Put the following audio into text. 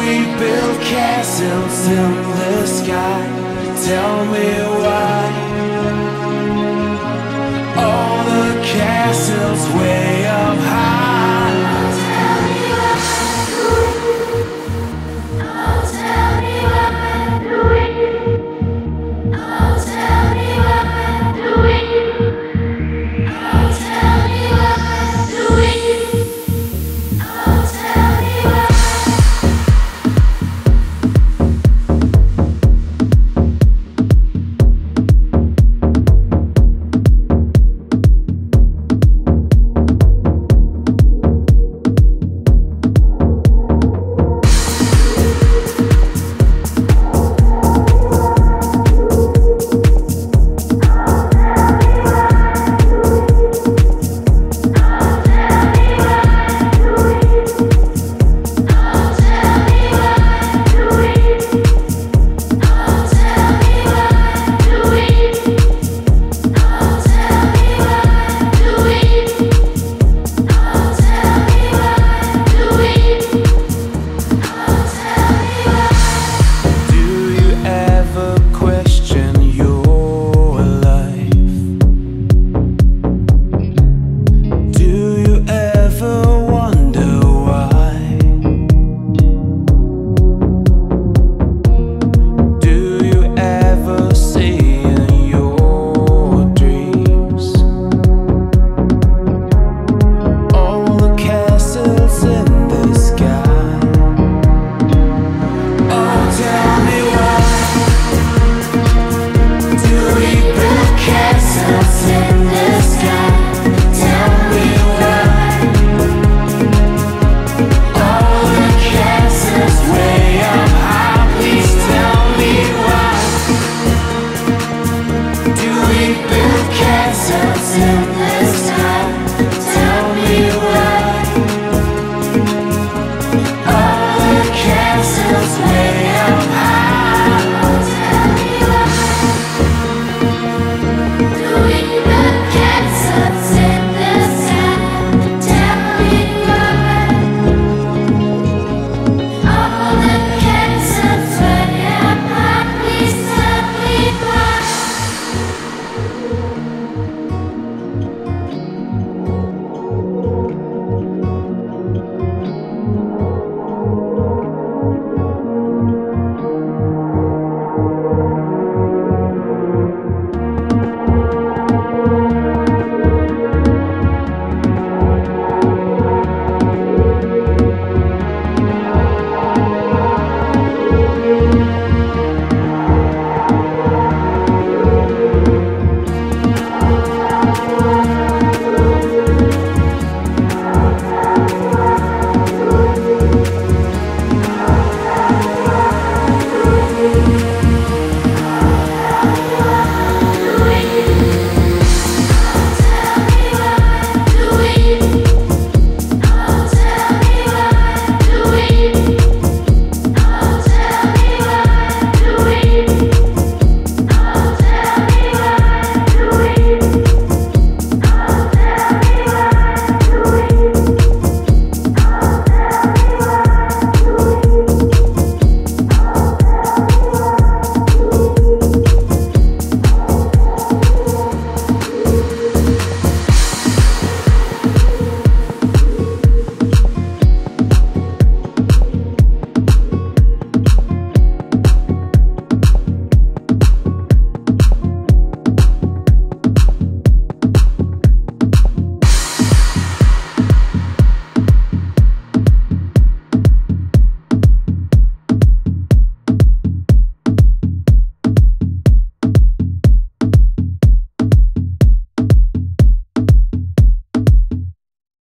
we build castles in the sky. Tell me why. All the castles where Sunset